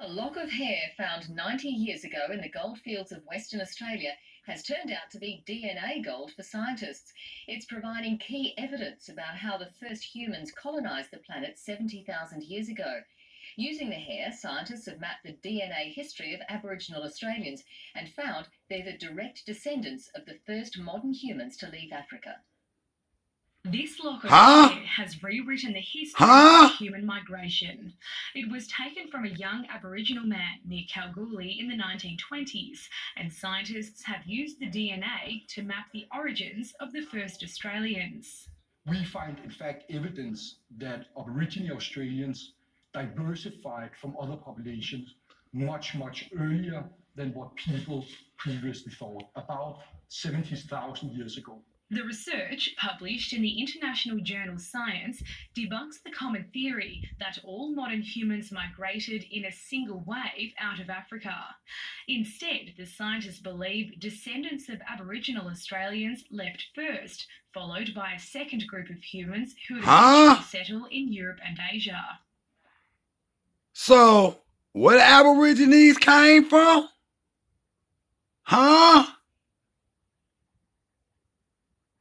A lock of hair found 90 years ago in the goldfields of Western Australia has turned out to be DNA gold for scientists. It's providing key evidence about how the first humans colonised the planet 70,000 years ago. Using the hair, scientists have mapped the DNA history of Aboriginal Australians and found they're the direct descendants of the first modern humans to leave Africa. This lock of Huh? hair has rewritten the history Huh? of human migration. It was taken from a young Aboriginal man near Kalgoorlie in the 1920s, and scientists have used the DNA to map the origins of the first Australians. we find, in fact, evidence that Aboriginal Australians diversified from other populations much, much earlier than what people previously thought, about 70,000 years ago. The research, published in the international journal Science, debunks the common theory that all modern humans migrated in a single wave out of Africa. Instead, the scientists believe descendants of Aboriginal Australians left first, followed by a second group of humans who would Huh? settle in Europe and Asia. So, where the Aborigines came from? Huh?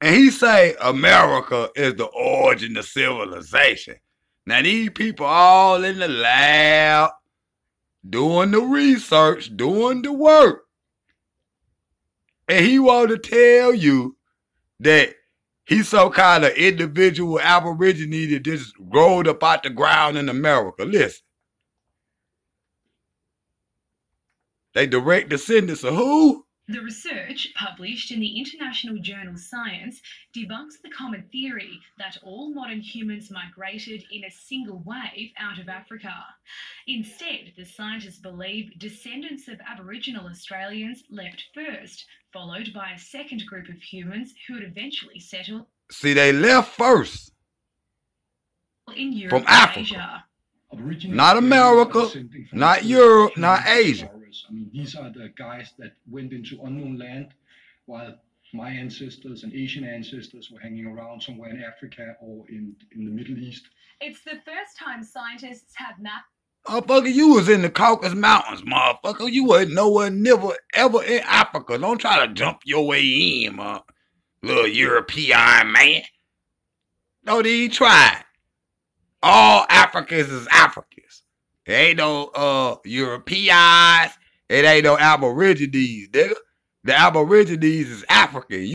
And he say America is the origin of civilization. Now these people all in the lab doing the research, doing the work. And he want to tell you that he's some kind of individual aborigine that just growed up out the ground in America. Listen. They direct descendants of who? The research, published in the international journal Science, debunks the common theory that all modern humans migrated in a single wave out of Africa. Instead, the scientists believe descendants of Aboriginal Australians left first, followed by a second group of humans who would eventually settle See, they left first. in Europe From Africa. Asia. Not America, are descending from not Europe, not Asia. Explorers. I mean, these are the guys that went into unknown land while my ancestors and Asian ancestors were hanging around somewhere in Africa or in, in the Middle East. It's the first time scientists have mapped Motherfucker, you was in the Caucasus Mountains, motherfucker. You wasn't nowhere, never, ever in Africa. Don't try to jump your way in, man. Little European man. Don't even try. All Africans is Africans. There ain't no uh Europeans. It ain't no Aborigines, nigga. The Aborigines is African.